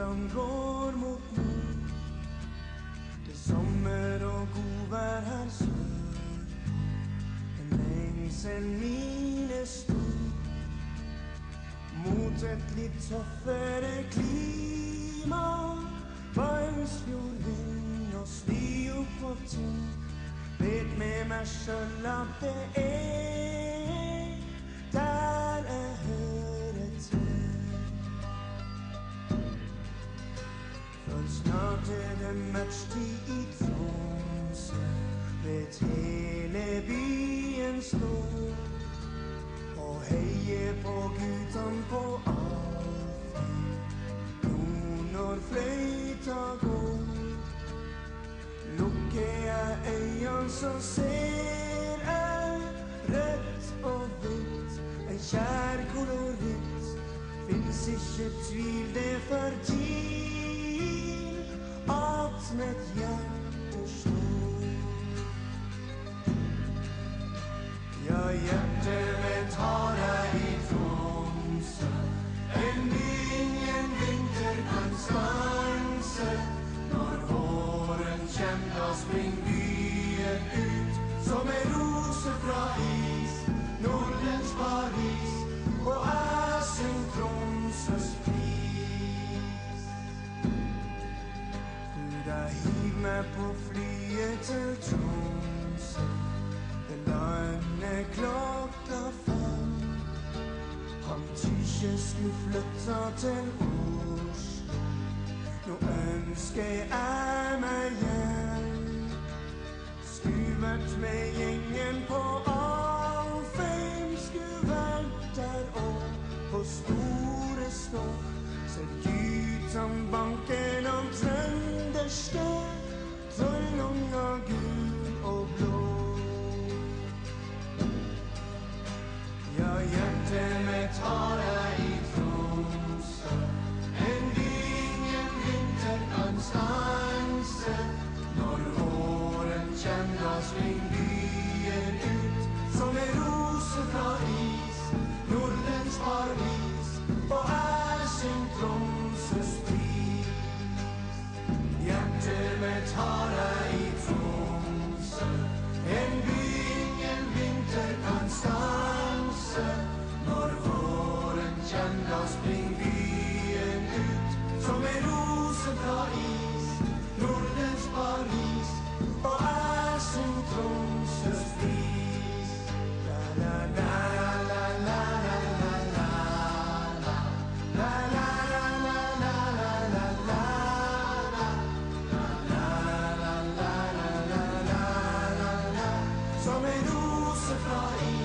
man går mot nord. Det er sommer og godvær her sør. En lengsel min er stor. Mot et litt tøffere klima. Balsfjordvind og sli opp på ting. Vet med meg sjøl at det er mørkstid i Tromsø. Vet hele byen stå og heie på guttene på Alfheim. Nå når fløyta går, lukker jeg øynene, så ser jeg rødt og hvitt. En kjær koloritt. Fins ikke tvil, det er for TIL atmet yer boşluğu på flyet til Tromsø. landet klokka fem. Han tykje skulle flytta til Oslo. Nå ønsker jeg meg hjem. Skulle vært med gjengen på Alfheim. Skulle vært der òg, på store stå. Ser gytene banken om trønderske. part. body.